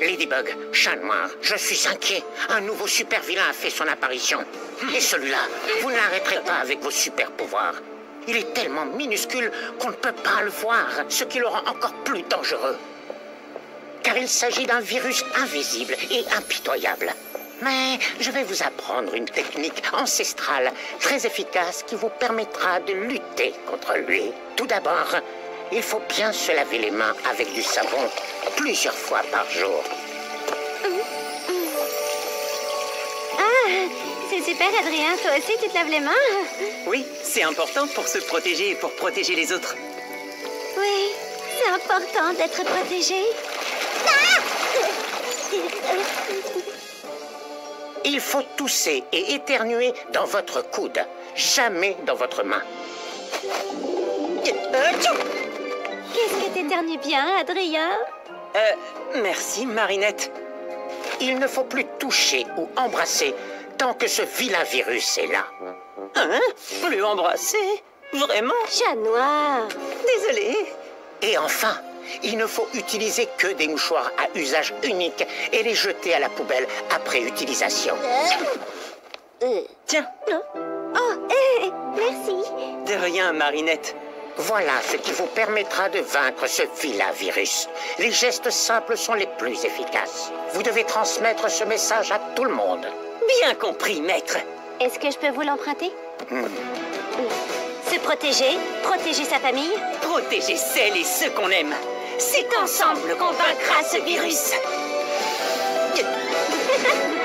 Ladybug, chat noir, je suis inquiet. Un nouveau super vilain a fait son apparition. Et celui-là, vous ne l'arrêterez pas avec vos super pouvoirs. Il est tellement minuscule qu'on ne peut pas le voir, ce qui le rend encore plus dangereux. Car il s'agit d'un virus invisible et impitoyable. Mais je vais vous apprendre une technique ancestrale très efficace qui vous permettra de lutter contre lui. Tout d'abord, il faut bien se laver les mains avec du savon plusieurs fois par jour. Ah, c'est super, Adrien. Toi aussi, tu te laves les mains? Oui, c'est important pour se protéger et pour protéger les autres. Oui, c'est important d'être protégé. Ah Il faut tousser et éternuer dans votre coude, jamais dans votre main. Que t'éternues bien, Adrien Euh, merci, Marinette. Il ne faut plus toucher ou embrasser tant que ce vilain virus est là. Hein? Plus embrasser Vraiment? Chat noir. Désolé. Et enfin, il ne faut utiliser que des mouchoirs à usage unique et les jeter à la poubelle après utilisation. Tiens, Oh, eh, merci. de rien, Marinette. Voilà ce qui vous permettra de vaincre ce vilain virus. Les gestes simples sont les plus efficaces. Vous devez transmettre ce message à tout le monde. Bien compris, maître. Est-ce que je peux vous l'emprunter? Se protéger, protéger sa famille? Protéger celles et ceux qu'on aime. C'est ensemble qu'on vaincra ce virus.